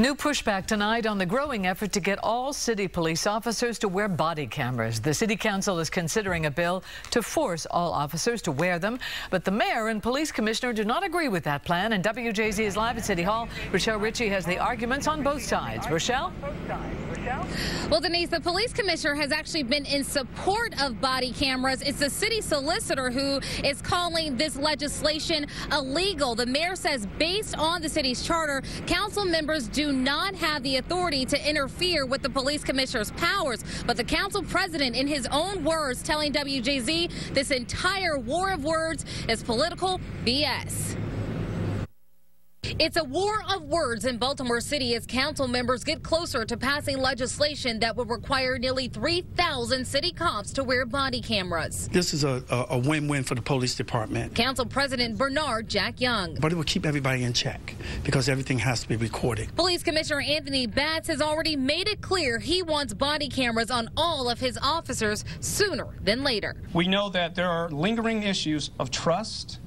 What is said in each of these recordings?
New pushback tonight on the growing effort to get all city police officers to wear body cameras. The city council is considering a bill to force all officers to wear them, but the mayor and police commissioner do not agree with that plan. And WJZ is live at City Hall. Rochelle Ritchie has the arguments on both sides. Rochelle? Well, Denise, the police commissioner has actually been in support of body cameras. It's the city solicitor who is calling this legislation illegal. The mayor says based on the city's charter, council members do not have the authority to interfere with the police commissioner's powers. But the council president, in his own words, telling WJZ this entire war of words is political BS. It's a war of words in Baltimore City as council members get closer to passing legislation that would require nearly 3,000 city cops to wear body cameras. This is a, a win-win for the police department. Council President Bernard Jack Young. But it will keep everybody in check because everything has to be recorded. Police Commissioner Anthony Batts has already made it clear he wants body cameras on all of his officers sooner than later. We know that there are lingering issues of trust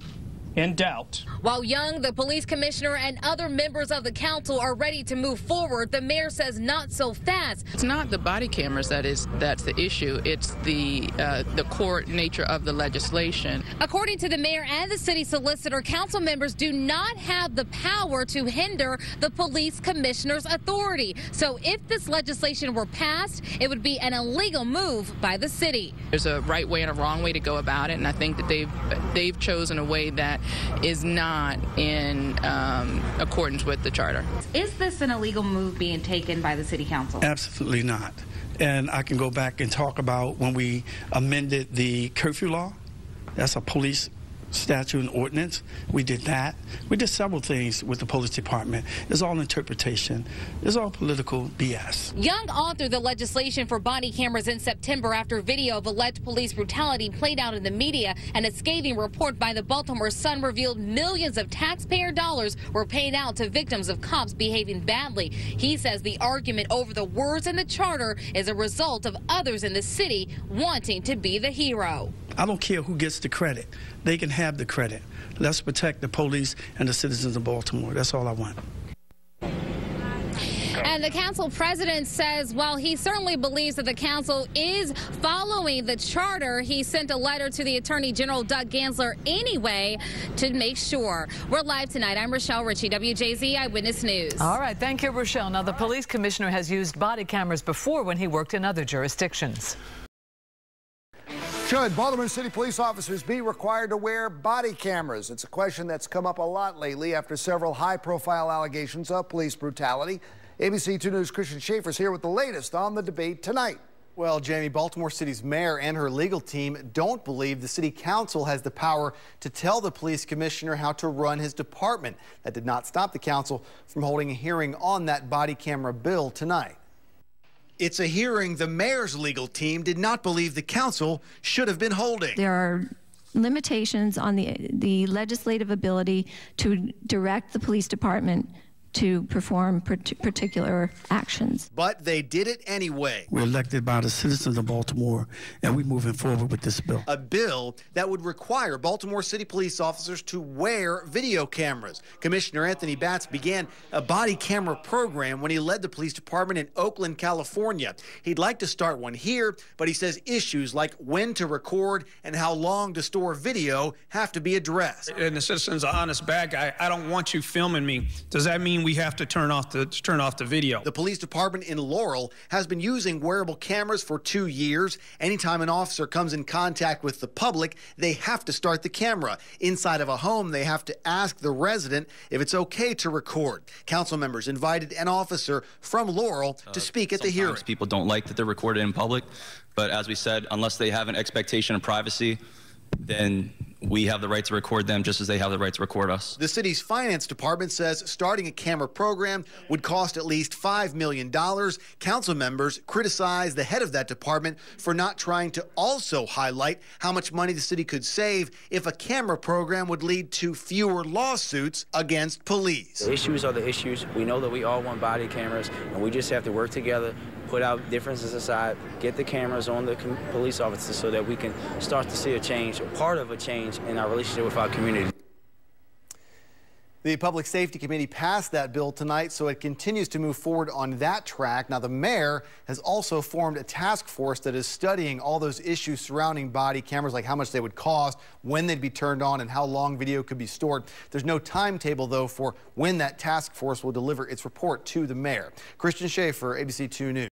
in doubt. While Young, the police commissioner, and other members of the council are ready to move forward, the mayor says not so fast. It's not the body cameras that is that's the issue. It's the uh, the core nature of the legislation. According to the mayor and the city solicitor, council members do not have the power to hinder the police commissioner's authority. So if this legislation were passed, it would be an illegal move by the city. There's a right way and a wrong way to go about it, and I think that they've they've chosen a way that is not in um, accordance with the charter. Is this an illegal move being taken by the city council? Absolutely not. And I can go back and talk about when we amended the curfew law. That's a police statute and ordinance. We did that. We did several things with the police department. It's all interpretation. It's all political BS. Young authored the legislation for body cameras in September after video of alleged police brutality played out in the media and a scathing report by the Baltimore Sun revealed millions of taxpayer dollars were paid out to victims of cops behaving badly. He says the argument over the words in the charter is a result of others in the city wanting to be the hero. I don't care who gets the credit. They can have the credit. Let's protect the police and the citizens of Baltimore. That's all I want. And the council president says while he certainly believes that the council is following the charter, he sent a letter to the Attorney General Doug Gansler anyway to make sure. We're live tonight. I'm Rochelle Ritchie, WJZ Eyewitness News. All right. Thank you, Rochelle. Now, the police commissioner has used body cameras before when he worked in other jurisdictions. Should Baltimore City police officers be required to wear body cameras? It's a question that's come up a lot lately after several high-profile allegations of police brutality. ABC 2 News' Christian Schaefer's here with the latest on the debate tonight. Well, Jamie, Baltimore City's mayor and her legal team don't believe the city council has the power to tell the police commissioner how to run his department. That did not stop the council from holding a hearing on that body camera bill tonight. It's a hearing the mayor's legal team did not believe the council should have been holding. There are limitations on the, the legislative ability to direct the police department to perform particular actions. But they did it anyway. We're elected by the citizens of Baltimore, and we're moving forward with this bill. A bill that would require Baltimore City police officers to wear video cameras. Commissioner Anthony Batts began a body camera program when he led the police department in Oakland, California. He'd like to start one here, but he says issues like when to record and how long to store video have to be addressed. And the citizen's an honest bad guy. I don't want you filming me. Does that mean we have to turn off the turn off the video. The police department in Laurel has been using wearable cameras for two years. Anytime an officer comes in contact with the public, they have to start the camera. Inside of a home, they have to ask the resident if it's okay to record. Council members invited an officer from Laurel to uh, speak at the hearing. People don't like that they're recorded in public, but as we said, unless they have an expectation of privacy, then we have the right to record them just as they have the right to record us. The city's finance department says starting a camera program would cost at least $5 million. Council members criticize the head of that department for not trying to also highlight how much money the city could save if a camera program would lead to fewer lawsuits against police. The issues are the issues. We know that we all want body cameras, and we just have to work together put our differences aside, get the cameras on the police officers so that we can start to see a change, part of a change in our relationship with our community. The Public Safety Committee passed that bill tonight, so it continues to move forward on that track. Now, the mayor has also formed a task force that is studying all those issues surrounding body cameras, like how much they would cost, when they'd be turned on, and how long video could be stored. There's no timetable, though, for when that task force will deliver its report to the mayor. Christian Schaefer, ABC 2 News.